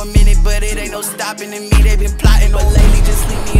for a minute, but it ain't no stopping in me. They been plotting, but lately just leave me